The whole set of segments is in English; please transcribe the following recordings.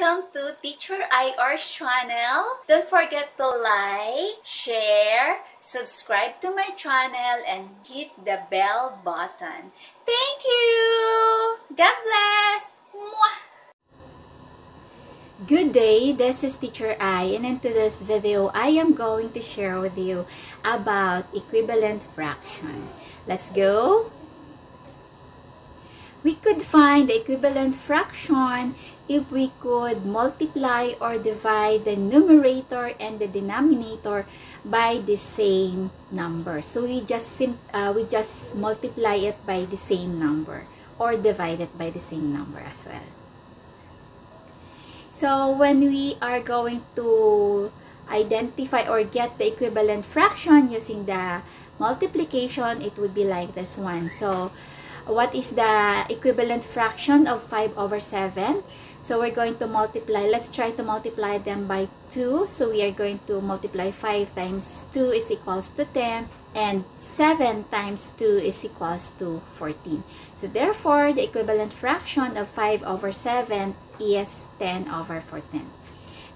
Welcome to Teacher Ai R's channel. Don't forget to like, share, subscribe to my channel, and hit the bell button. Thank you! God bless! Mwah! Good day, this is Teacher Ai and in today's video, I am going to share with you about equivalent fraction. Let's go! We could find the equivalent fraction if we could multiply or divide the numerator and the denominator by the same number. So we just uh, we just multiply it by the same number or divide it by the same number as well. So when we are going to identify or get the equivalent fraction using the multiplication, it would be like this one. So what is the equivalent fraction of 5 over 7? So we're going to multiply, let's try to multiply them by 2. So we are going to multiply 5 times 2 is equals to 10 and 7 times 2 is equals to 14. So therefore, the equivalent fraction of 5 over 7 is 10 over 14.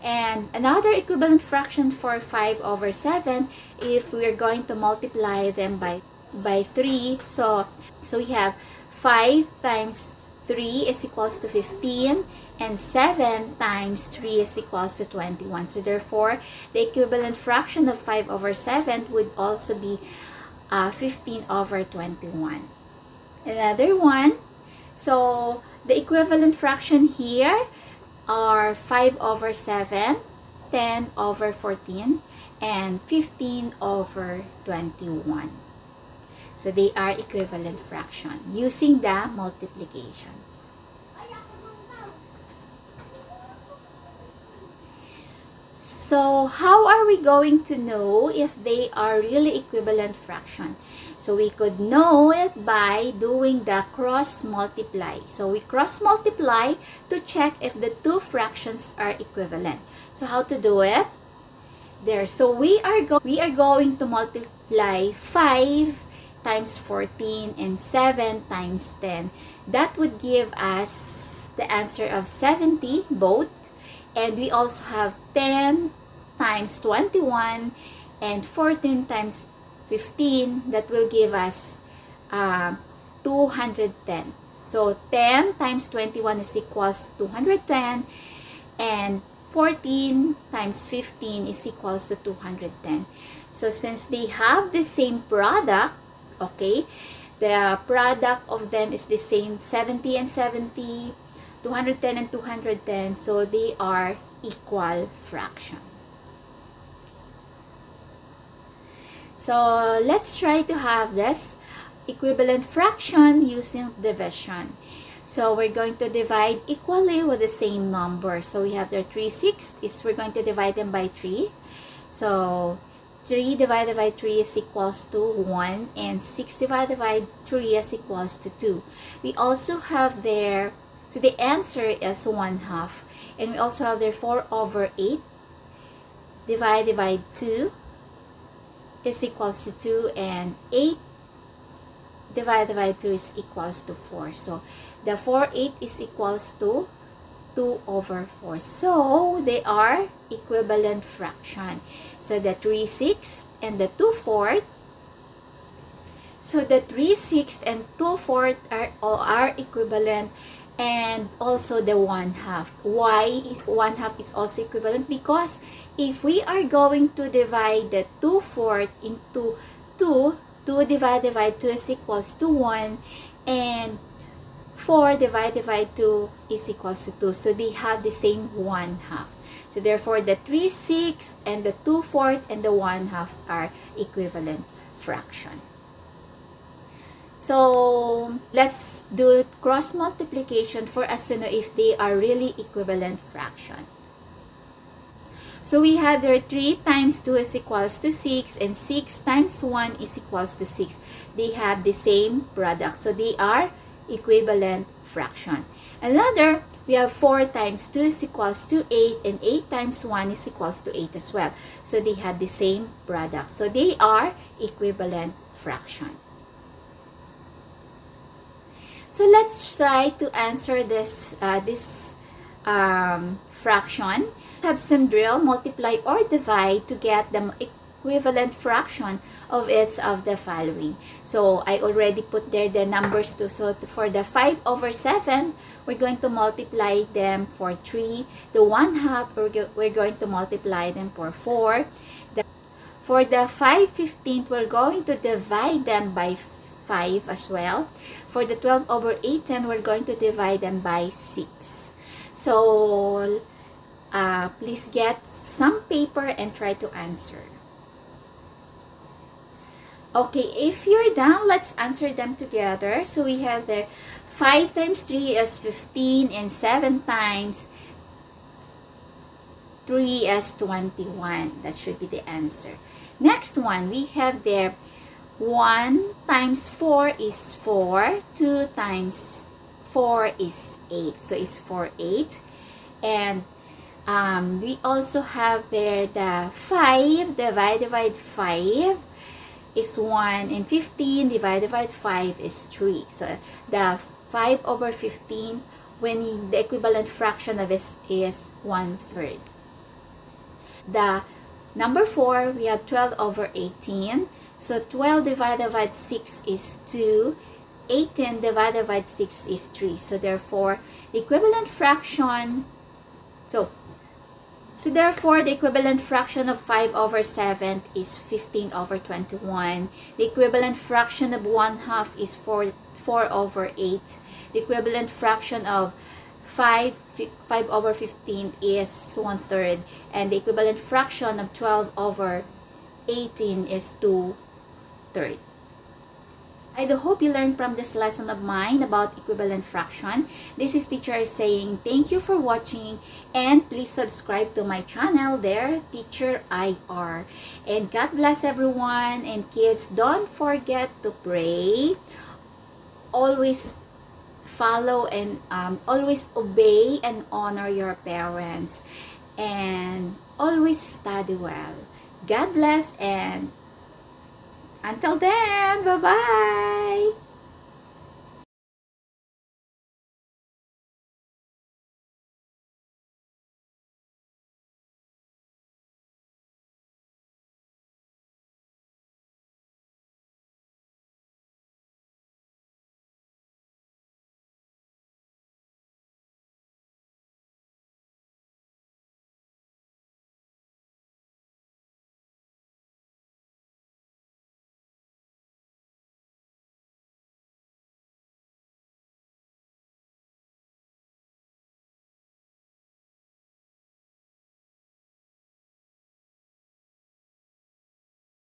And another equivalent fraction for 5 over 7, if we're going to multiply them by by 3. So, so we have 5 times 3 is equals to 15 and 7 times 3 is equals to 21. So therefore, the equivalent fraction of 5 over 7 would also be uh, 15 over 21. Another one, so the equivalent fraction here are 5 over 7, 10 over 14, and 15 over 21. So they are equivalent fraction using the multiplication. So how are we going to know if they are really equivalent fraction? So we could know it by doing the cross multiply. So we cross multiply to check if the two fractions are equivalent. So how to do it? There. So we are go we are going to multiply 5 times 14 and 7 times 10. That would give us the answer of 70 both. And we also have 10 times 21 and 14 times 15 that will give us uh, 210. So 10 times 21 is equals to 210 and 14 times 15 is equals to 210. So since they have the same product, okay? The product of them is the same 70 and 70 210 and 210 so they are equal fraction. So let's try to have this equivalent fraction using division. So we're going to divide equally with the same number. So we have the 3 sixths is we're going to divide them by 3 so 3 divided by 3 is equals to 1 and 6 divided by 3 is equals to 2. We also have there, so the answer is 1 half. And we also have there 4 over 8 divided by 2 is equals to 2 and 8 divided by 2 is equals to 4. So the 4 8 is equals to 2 over 4. So, they are equivalent fraction. So, the 3 6 and the 2 4 so the 3 6 and 2 4 are, are equivalent and also the 1 half. Why 1 half is also equivalent? Because if we are going to divide the 2 4 into 2, 2 divided by 2 is equals to 1 and 4 divided by 2 is equals to 2. So they have the same 1 half. So therefore, the 3 6 and the 2 fourth and the 1 half are equivalent fraction. So let's do cross multiplication for us to know if they are really equivalent fraction. So we have there 3 times 2 is equals to 6 and 6 times 1 is equals to 6. They have the same product. So they are equivalent fraction. Another, we have 4 times 2 is equals to 8 and 8 times 1 is equals to 8 as well. So they have the same product. So they are equivalent fraction. So let's try to answer this, uh, this um, fraction. Have some drill, multiply or divide to get the equivalent fraction of each of the following. So I already put there the numbers to so for the 5 over 7, we're going to multiply them for 3. The 1 half, we're, go we're going to multiply them for 4. The, for the 5 15th, we're going to divide them by 5 as well. For the 12 over 18, we're going to divide them by 6. So, uh, please get some paper and try to answer. Okay, if you're done, let's answer them together. So we have there 5 times 3 is 15 and 7 times 3 is 21. That should be the answer. Next one, we have there 1 times 4 is 4. 2 times 4 is 8. So it's 4, 8. And um, we also have there the 5 divided by 5 is 1 and 15 divided by 5 is 3. So the 5 over 15 when the equivalent fraction of is 1 third. The number 4 we have 12 over 18. So 12 divided by 6 is 2. 18 divided by 6 is 3. So therefore the equivalent fraction so so therefore, the equivalent fraction of 5 over 7 is 15 over 21. The equivalent fraction of 1 half is 4, 4 over 8. The equivalent fraction of 5, 5 over 15 is 1 third. And the equivalent fraction of 12 over 18 is 2 third. I do hope you learned from this lesson of mine about equivalent fraction. This is teacher saying thank you for watching and please subscribe to my channel there, Teacher IR. And God bless everyone and kids, don't forget to pray. Always follow and um, always obey and honor your parents and always study well. God bless and until then, bye-bye!